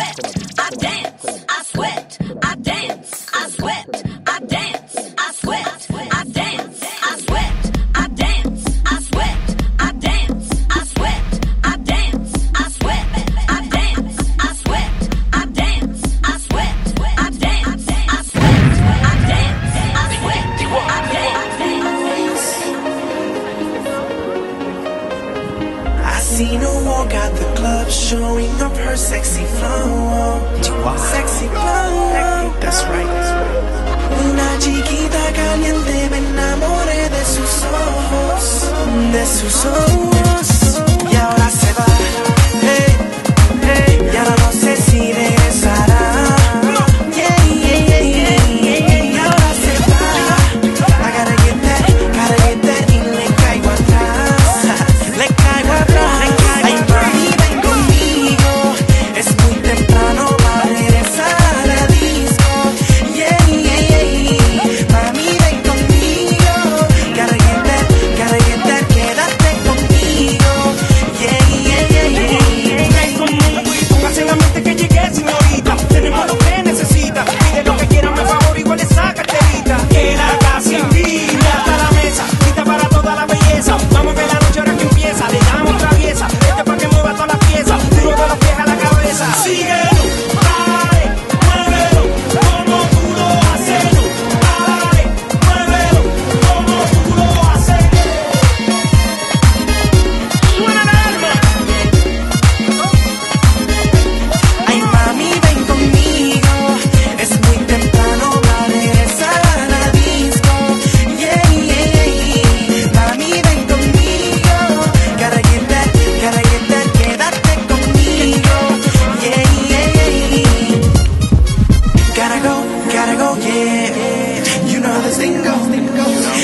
quit. I Got the club showing up her sexy flow. Wow. Sexy flow. That's right. Una chiquita caliente me enamoré de sus ojos. De sus ojos.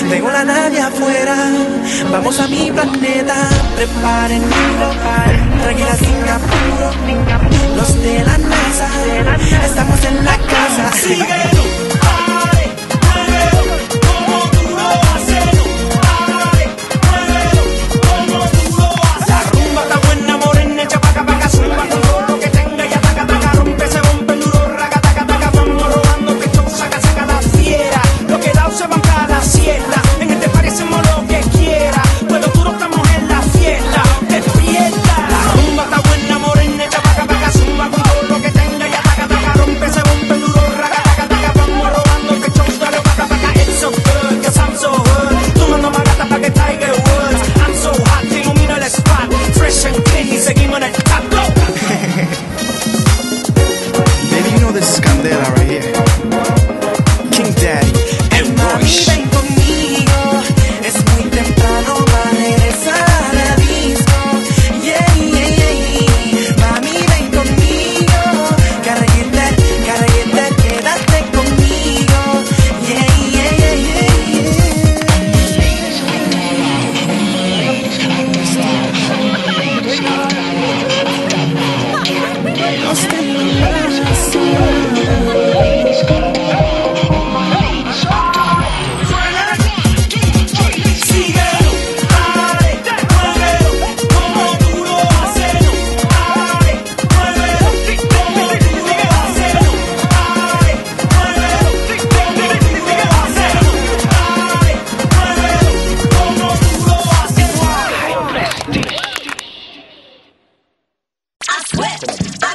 Tengo la nave afuera, vamos a mi planeta. Preparen mi local, tranquila sin apuro. Los de la NASA, estamos en la casa. Sigue. wet. I